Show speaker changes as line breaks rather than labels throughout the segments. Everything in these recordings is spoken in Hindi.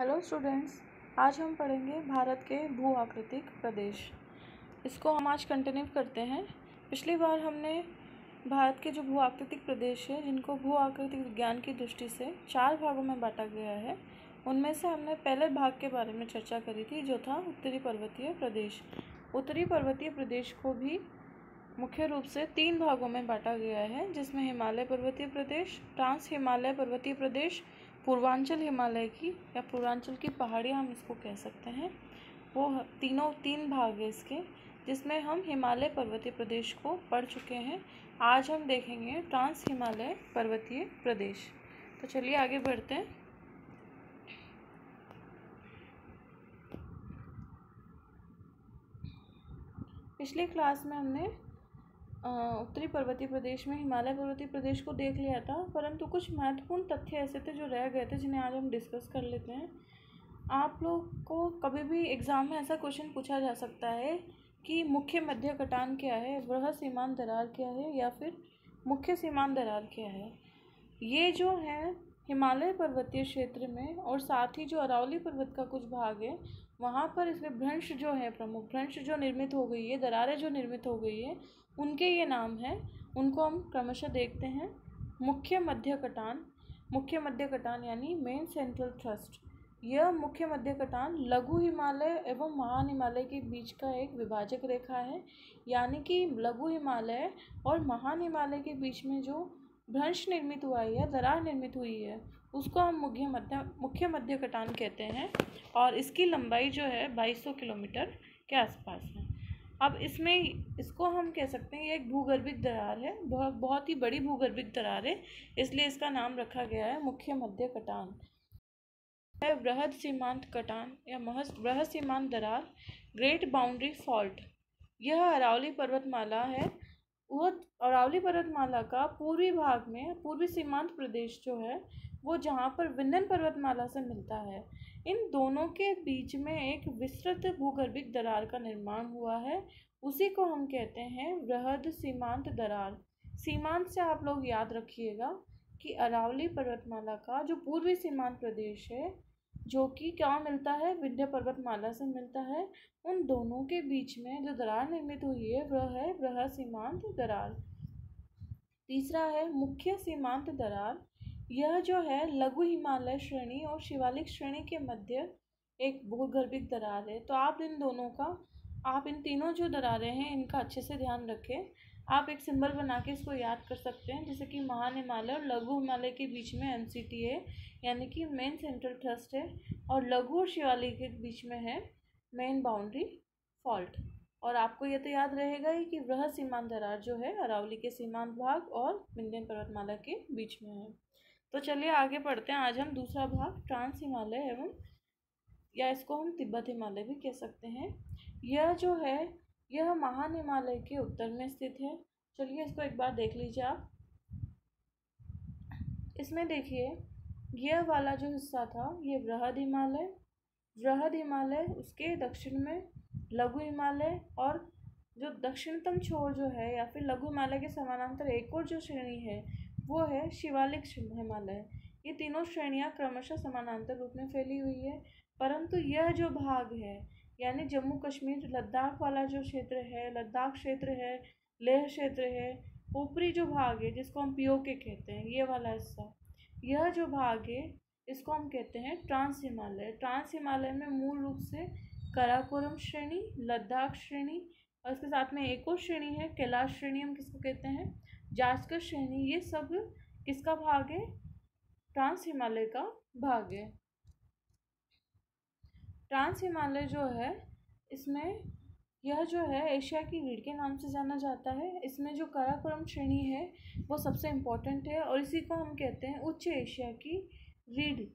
हेलो स्टूडेंट्स आज हम पढ़ेंगे भारत के भू आकृतिक प्रदेश। इसको हम आज कंटिन्यू करते हैं। पिछली बार हमने भारत के जो भू आकृतिक प्रदेश है, जिनको भू आकृतिक विज्ञान की दृष्टि से चार भागों में बांटा गया है, उनमें से हमने पहले भाग के बारे में चर्चा करी थी, जो था उत्तरी पर्वतीय प्रदेश। उत्तरी पर्वतीय प्रदेश को भी मुख्य रूप से तीन भागों में बांटा गया है, जिसमें हिमालय पर्वतीय प्रदेश ट्रांस हिमालय पर्वतीय प्रदेश पूर्वांचल हिमालय की या पूर्वांचल की पहाड़ियाँ हम इसको कह सकते हैं। वो तीनों, तीन भाग है इसके, जिसमें हम हिमालय पर्वतीय प्रदेश को पढ़ चुके हैं। आज हम देखेंगे ट्रांस हिमालय पर्वतीय प्रदेश। तो चलिए आगे बढ़ते हैं। पिछली क्लास में हमने उत्तरी पर्वतीय प्रदेश में, हिमालय पर्वतीय प्रदेश को देख लिया था, परंतु कुछ महत्वपूर्ण तथ्य ऐसे थे जो रह गए थे, जिन्हें आज हम डिस्कस कर लेते हैं। आप लोग को कभी भी एग्ज़ाम में ऐसा क्वेश्चन पूछा जा सकता है कि मुख्य मध्य कटान क्या है वृह सीमांत दरार क्या है, या फिर मुख्य सीमांत दरार क्या है? ये जो है हिमालय पर्वतीय क्षेत्र में और साथ ही जो अरावली पर्वत का कुछ भाग है, वहाँ पर इसमें भ्रंश जो है प्रमुख, भ्रंश जो निर्मित हो गई है, दरारें जो निर्मित हो गई है उनके ये नाम हैं। उनको हम क्रमशः देखते हैं। मुख्य मध्य कटान, मुख्य मध्य कटान यानी मेन सेंट्रल थ्रस्ट यह मुख्य मध्य कटान लघु हिमालय एवं महान हिमालय के बीच का एक विभाजक रेखा है। यानी कि लघु हिमालय और महान हिमालय के बीच में जो भ्रंश निर्मित हुआ है दरार निर्मित हुई है, उसको हम मुख्य मध्य मुख्य मध्य कटान कहते हैं। और इसकी लंबाई जो है 2200 किलोमीटर के आसपास है। अब इसमें इसको हम कह सकते हैं, ये एक भूगर्भिक दरार है बहुत बहुत ही बड़ी भूगर्भिक दरार है, इसलिए इसका नाम रखा गया है मुख्य मध्य कटान। है बृहद सीमांत कटान या महज बृहद सीमांत दरार ग्रेट बाउंड्री फॉल्ट यह अरावली पर्वतमाला है, वह अरावली पर्वतमाला का पूर्वी भाग में, पूर्वी सीमांत प्रदेश जो है वो जहाँ पर विंध्यन पर्वतमाला से मिलता है, इन दोनों के बीच में एक विस्तृत भूगर्भिक दरार का निर्माण हुआ है। उसी को हम कहते हैं वृहद सीमांत दरार। सीमांत से आप लोग याद रखिएगा कि अरावली पर्वतमाला का जो पूर्वी सीमांत प्रदेश है, जो कि क्या मिलता है? विंध्य पर्वतमाला से मिलता है। उन दोनों के बीच में जो दरार निर्मित हुई है, वह है वृहद सीमांत दरार। तीसरा है मुख्य सीमांत दरार। यह जो है, लघु हिमालय श्रेणी और शिवालिक श्रेणी के मध्य एक भूगर्भिक दरार है। तो आप इन दोनों का, आप इन तीनों जो दरारें हैं, इनका अच्छे से ध्यान रखें। आप एक सिंबल बना के इसको याद कर सकते हैं, जैसे कि महान हिमालय और लघु हिमालय के बीच में एम है, यानी कि मेन सेंट्रल ट्रस्ट है, और लघु और शिवालिक के बीच में है मेन बाउंड्री फॉल्ट और आपको यह तो याद रहेगा ही कि वृह सीमांत दरार जो है, अरावली के सीमांत भाग और विंध्यन पर्वतमाला के बीच में है। तो चलिए आगे पढ़ते हैं। आज हम दूसरा भाग, ट्रांस हिमालय एवं या इसको हम तिब्बत हिमालय भी कह सकते हैं। यह जो है, यह महान हिमालय के उत्तर में स्थित है। चलिए इसको एक बार देख लीजिए आप। इसमें देखिए, यह वाला जो हिस्सा था, ये वृहद हिमालय। वृहद हिमालय उसके दक्षिण में लघु हिमालय और जो दक्षिणतम छोर जो है या फिर लघु हिमालय के समानांतर एक और जो श्रेणी है वो है शिवालिक हिमालय। ये तीनों श्रेणियाँ क्रमशः समानांतर रूप में फैली हुई है, परंतु यह जो भाग है, यानी जम्मू कश्मीर लद्दाख वाला जो क्षेत्र है, लद्दाख क्षेत्र है, लेह क्षेत्र है, ऊपरी जो भाग है, जिसको हम पीओ के कहते हैं, ये वाला हिस्सा, यह जो भाग है, इसको हम कहते हैं ट्रांस हिमालय। ट्रांस हिमालय में मूल रूप से कराकोरम श्रेणी, लद्दाख श्रेणी, और इसके साथ में एक और श्रेणी है, कैलाश श्रेणी, हम किसको कहते हैं? जास्कर श्रेणी, ये सब किसका भाग है? ट्रांस हिमालय का भाग है। ट्रांस हिमालय जो है, इसमें यह जो है, एशिया की रीढ़ के नाम से जाना जाता है। इसमें जो कराकोरम श्रेणी है, वो सबसे इम्पोर्टेंट है और इसी को हम कहते हैं उच्च एशिया की रीढ़।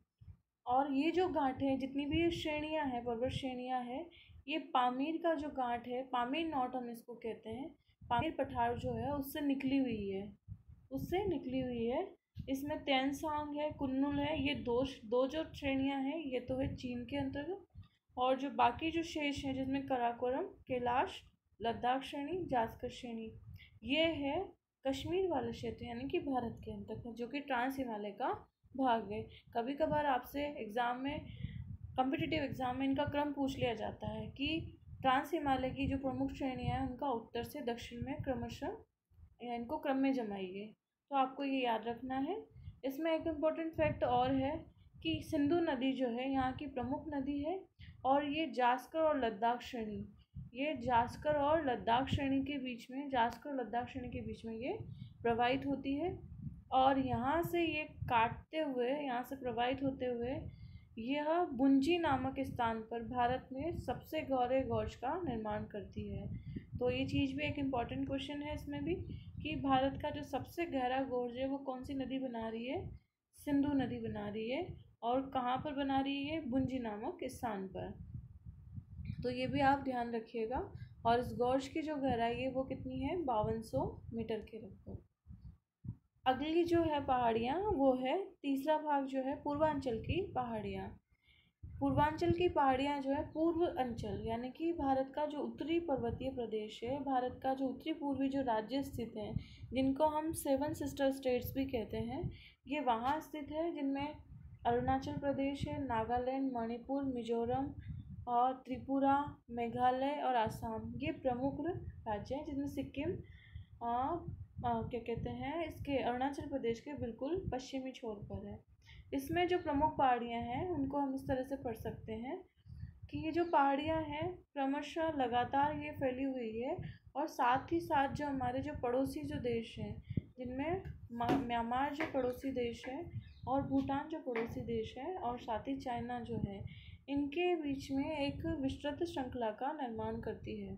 और ये जो गांठ है, जितनी भी श्रेणियाँ हैं, पर्वत श्रेणियाँ हैं, ये पामीर का जो गांठ है, पामीर नॉट हम इसको कहते हैं पामीर पठार जो है, उससे निकली हुई है। उससे निकली हुई है। इसमें तेनसांग है, कुन्नुल है, ये दो दो जो श्रेणियाँ हैं, ये तो है चीन के अंतर्गत। और जो बाकी जो शेष हैं, जिसमें कराकोरम, कैलाश, लद्दाख श्रेणी जास्कर श्रेणी, ये है कश्मीर वाला क्षेत्र, यानी कि भारत के अंतर्गत, जो कि ट्रांस हिमालय का भाग है। कभी कभार आपसे एग्ज़ाम में कॉम्पिटिटिव एग्ज़ाम में इनका क्रम पूछ लिया जाता है कि ट्रांस हिमालय की जो प्रमुख श्रेणियाँ हैं, उनका उत्तर से दक्षिण में क्रमशः इनको क्रम में जमाइए। तो आपको ये याद रखना है। इसमें एक इंपॉर्टेंट फैक्ट और है कि सिंधु नदी जो है, यहाँ की प्रमुख नदी है, और ये जास्कर और लद्दाख श्रेणी, ये जास्कर और लद्दाख श्रेणी के बीच में, जास्कर और लद्दाख श्रेणी के बीच में ये प्रवाहित होती है, और यहाँ से ये काटते हुए, यहाँ से प्रवाहित होते हुए यह बुंजी नामक स्थान पर भारत में सबसे गौरे गौज का निर्माण करती है। तो ये चीज़ भी एक इंपॉर्टेंट क्वेश्चन है इसमें भी कि भारत का जो सबसे गहरा गोर्ज है वो कौन सी नदी बना रही है? सिंधु नदी बना रही है और कहाँ पर बना रही है? बुंजी नामक स्थान पर। तो ये भी आप ध्यान रखिएगा और इस गौर्ज की जो गहराई है वो कितनी है? बावन सौ मीटर के लगभग। अगली जो है पहाड़ियाँ, वो है तीसरा भाग जो है पूर्वांचल की पहाड़ियाँ। पूर्वांचल की पहाड़ियाँ जो है पूर्व अंचल, यानी कि भारत का जो उत्तरी पर्वतीय प्रदेश है, भारत का जो उत्तरी पूर्वी जो राज्य स्थित हैं, जिनको हम सेवन सिस्टर स्टेट्स भी कहते हैं, ये वहाँ स्थित है, जिनमें अरुणाचल प्रदेश है, नागालैंड, मणिपुर, मिजोरम और त्रिपुरा, मेघालय और आसाम, ये प्रमुख राज्य हैं, जिनमें सिक्किम क्या कहते हैं, इसके अरुणाचल प्रदेश के बिल्कुल पश्चिमी छोर पर है। इसमें जो प्रमुख पहाड़ियाँ हैं, उनको हम इस तरह से पढ़ सकते हैं कि ये जो पहाड़ियाँ हैं, क्रमशः लगातार ये फैली हुई है और साथ ही साथ जो हमारे जो पड़ोसी जो देश हैं, जिनमें म्यांमार जो पड़ोसी देश है और भूटान जो पड़ोसी देश है और साथ ही चाइना जो है, इनके बीच में एक विस्तृत श्रृंखला का निर्माण करती है।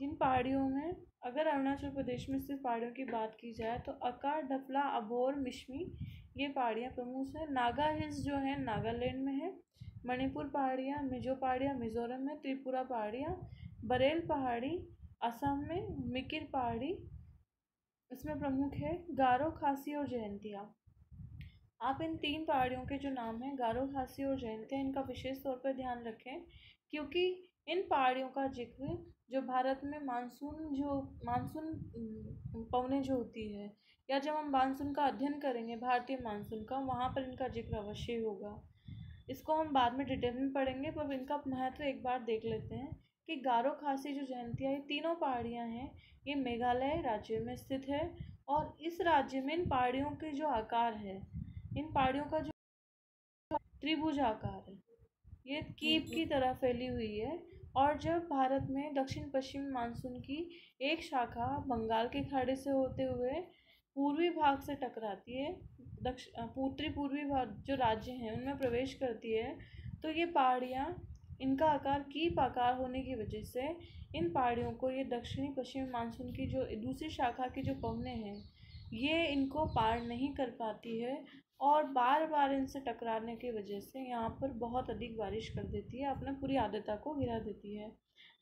जिन पहाड़ियों में, अगर अरुणाचल प्रदेश में स्थित पहाड़ियों की बात की जाए तो अका डफला, अबोर, मिशमी, ये पहाड़ियाँ प्रमुख हैं। नागा हिल्स जो है, नागालैंड में है, मणिपुर पहाड़ियाँ, मिजो पहाड़ियाँ, मिजोरम में, त्रिपुरा पहाड़ियाँ, बरेल पहाड़ी, असम में, मिकिर पहाड़ी, इसमें प्रमुख है गारो, खासी और जयंतिया। आप इन तीन पहाड़ियों के जो नाम हैं, गारो, खासी और जयंतिया, इनका विशेष तौर पर ध्यान रखें, क्योंकि इन पहाड़ियों का ज़िक्र जो भारत में मानसून जो मानसून पवने जो होती है या जब हम मानसून का अध्ययन करेंगे भारतीय मानसून का वहाँ पर इनका ज़िक्र अवश्य होगा। इसको हम बाद में डिटेल में पढ़ेंगे पर इनका महत्व एक बार देख लेते हैं कि गारो खासी जो जयंतिया ये तीनों पहाड़ियाँ हैं ये मेघालय राज्य में स्थित है और इस राज्य में इन पहाड़ियों के जो आकार है इन पहाड़ियों का जो त्रिभुज आकार है ये कीप की तरह फैली हुई है और जब भारत में दक्षिण पश्चिम मानसून की एक शाखा बंगाल के खाड़ी से होते हुए पूर्वी भाग से टकराती है दक्षिण उत्तरी पूर्वी भाग जो राज्य हैं, उनमें प्रवेश करती है तो ये पहाड़ियाँ, इनका आकार कीप आकार होने की वजह से इन पहाड़ियों को ये दक्षिणी पश्चिमी मानसून की जो दूसरी शाखा की जो पवने हैं, ये इनको पार नहीं कर पाती है और बार बार इनसे टकराने की वजह से यहाँ पर बहुत अधिक बारिश कर देती है, अपने पूरी आर्द्रता को गिरा देती है।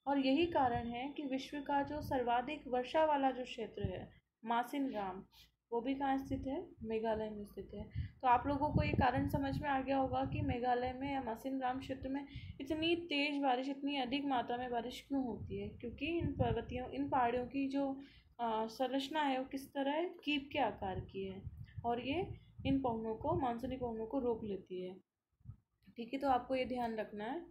और यही कारण है कि विश्व का जो सर्वाधिक वर्षा वाला जो क्षेत्र है, मासिन राम, वो भी कहाँ स्थित है? मेघालय में स्थित है। तो आप लोगों को ये कारण समझ में आ गया होगा कि मेघालय में या मासिन राम क्षेत्र में इतनी तेज़ बारिश, इतनी अधिक मात्रा में बारिश क्यों होती है? क्योंकि इन पर्वतियों, इन पहाड़ियों की जो संरचना है, वो किस तरह है? कीप के आकार की है। और ये इन पवनों को, मानसूनी पवनों को रोक लेती है। ठीक है तो आपको ये ध्यान रखना है।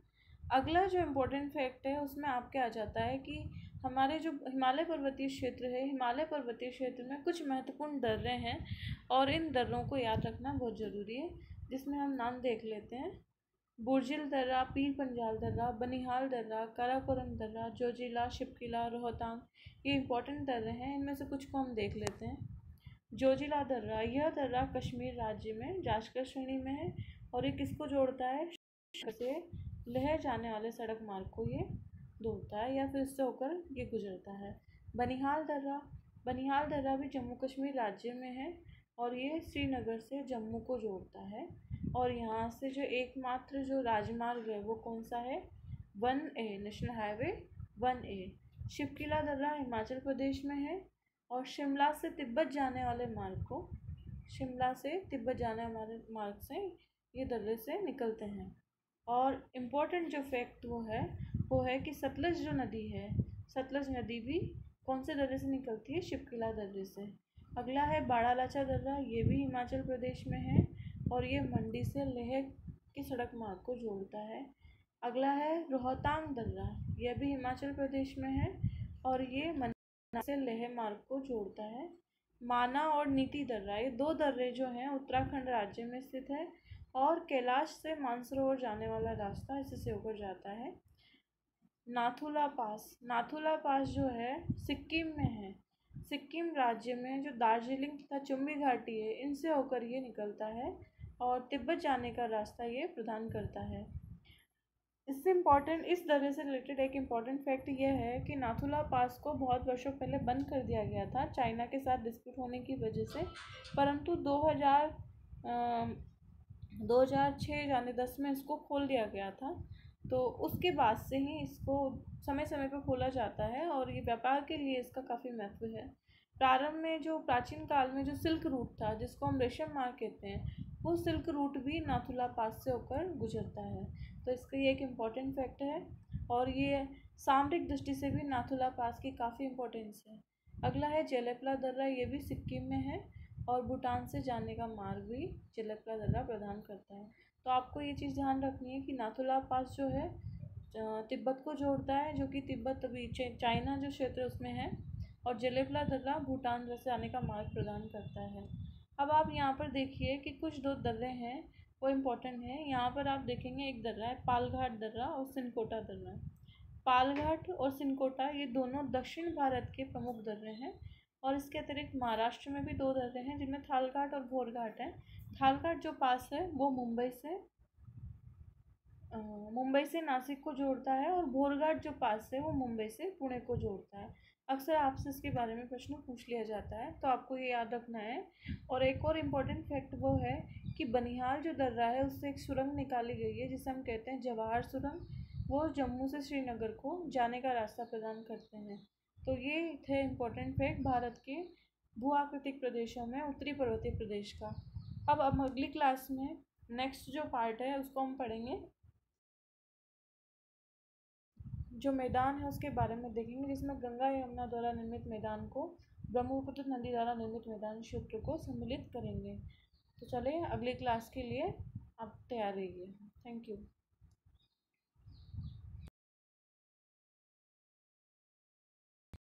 अगला जो इम्पोर्टेंट फैक्ट है, उसमें आपके आ जाता है कि हमारे जो हिमालय पर्वतीय क्षेत्र है, हिमालय पर्वतीय क्षेत्र में कुछ महत्वपूर्ण दर्रे हैं और इन दर्रों को याद रखना बहुत ज़रूरी है, जिसमें हम नाम देख लेते हैं। बुरजिल दर्रा, पीर पंजाल दर्रा, बनिहाल दर्रा, काराकोरम दर्रा, जोजिला, शिपकिला, रोहतांग, ये इंपॉर्टेंट दर्रे हैं, इनमें से कुछ को हम देख लेते हैं। जोजिला दर्रा, यह दर्रा कश्मीर राज्य में जाशकर श्रेणी में है और ये किसको जोड़ता है? से लह जाने वाले सड़क मार्ग को ये जोड़ता है या फिर इससे होकर ये गुजरता है। बनिहाल दर्रा बनिहाल दर्रा भी जम्मू कश्मीर राज्य में है और ये श्रीनगर से जम्मू को जोड़ता है। और यहाँ से जो एकमात्र जो राजमार्ग है वो कौन सा है? One A, national highway one A. Shivkila दर्रा हिमाचल प्रदेश में है और शिमला से तिब्बत जाने वाले मार्ग को, शिमला से तिब्बत जाने वाले मार्ग से ये दर्रे से निकलते हैं। और इम्पोर्टेंट जो फैक्ट वो है वो है कि सतलज जो नदी है, सतलज नदी भी कौन से दर्रे से निकलती है? शिवकिला दर्रे से। अगला है बाड़ा लाचा दर्रा, ये भी हिमाचल प्रदेश में है और ये मंडी से लेह की सड़क मार्ग को जोड़ता है। अगला है रोहतांग दर्रा यह भी हिमाचल प्रदेश में है और ये से लेह मार्ग को जोड़ता है। माना और नीति दर्रा, ये दो दर्रे जो हैं, उत्तराखंड राज्य में स्थित है और कैलाश से मानसरोवर जाने वाला रास्ता इसी से होकर जाता है। नाथुला पास नाथुला पास जो है, सिक्किम में है। सिक्किम राज्य में जो दार्जिलिंग तथा चुम्बी घाटी है, इनसे होकर ये निकलता है और तिब्बत जाने का रास्ता ये प्रदान करता है। इससे इंपॉर्टेंट इस दर्रे से रिलेटेड एक इंपॉर्टेंट फैक्ट यह है कि नाथुला पास को बहुत वर्षों पहले बंद कर दिया गया था चाइना के साथ डिस्प्यूट होने की वजह से। परंतु 2000 दो हज़ार छः यानी दस में इसको खोल दिया गया था। तो उसके बाद से ही इसको समय समय पर खोला जाता है और ये व्यापार के लिए इसका काफ़ी महत्व है। प्रारंभ में जो प्राचीन काल में जो सिल्क रूट था, जिसको हम रेशम मार्ग कहते हैं, वो सिल्क रूट भी नाथुला पास से होकर गुजरता है। तो इसका ये एक इंपॉर्टेंट फैक्ट है और ये सामरिक दृष्टि से भी नाथुला पास की काफ़ी इम्पोर्टेंस है। अगला है जेलेपला दर्रा, ये भी सिक्किम में है और भूटान से जाने का मार्ग भी जेलेपला दर्रा प्रदान करता है। तो आपको ये चीज़ ध्यान रखनी है कि नाथुला पास जो है तिब्बत को जोड़ता है, जो कि तिब्बत अभी चाइना जो क्षेत्र उसमें है और जलेपला दर्रा भूटान जैसे आने का मार्ग प्रदान करता है। अब आप यहाँ पर देखिए कि कुछ दो दर्रे हैं वो इम्पोर्टेंट है। यहाँ पर आप देखेंगे एक दर्रा है, पालघाट दर्रा और सिनकोटा दर्रा। पालघाट और सिनकोटा ये दोनों दक्षिण भारत के प्रमुख दर्रे हैं और इसके अतिरिक्त महाराष्ट्र में भी दो दर्रे हैं जिनमें थालघाट और भोरघाट हैं। थालघाट जो पास है, वो मुंबई से मुंबई से नासिक को जोड़ता है और भोरघाट जो पास है वो मुंबई से पुणे को जोड़ता है। अक्सर आपसे इसके बारे में प्रश्न पूछ लिया जाता है तो आपको ये याद रखना है। और एक और इम्पोर्टेंट फैक्ट वो है कि बनिहाल जो दर्रा है उससे एक सुरंग निकाली गई है, जिसे हम कहते हैं जवाहर सुरंग। वो जम्मू से श्रीनगर को जाने का रास्ता प्रदान करते हैं। तो ये थे इम्पोर्टेंट फैक्ट भारत के भू आकृतिक प्रदेशों में, उत्तरी पर्वतीय प्रदेश का। अब अब अगली क्लास में नेक्स्ट जो पार्ट है उसको हम पढ़ेंगे। जो मैदान है उसके बारे में देखेंगे, जिसमें गंगा यमुना द्वारा निर्मित मैदान को, ब्रह्मपुत्र नदी द्वारा निर्मित मैदान क्षेत्र को सम्मिलित करेंगे। तो चलिए अगली क्लास के लिए आप तैयार रहिए। Thank you